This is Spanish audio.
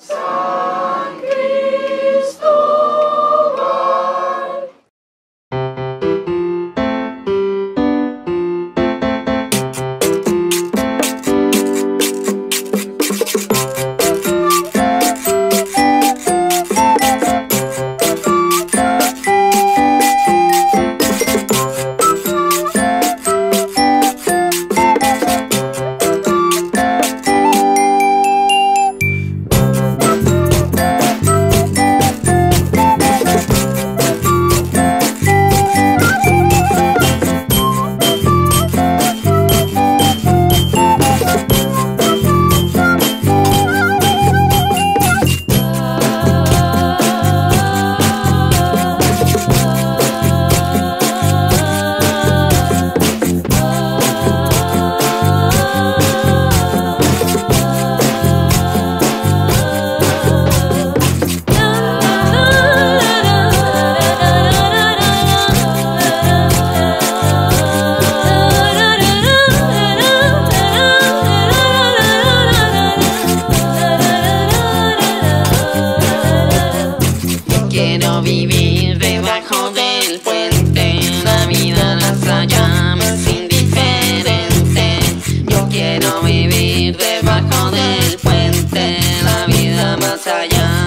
So Quiero vivir debajo del puente, la vida las allá me es indiferente. Yo quiero vivir debajo del puente, la vida más allá.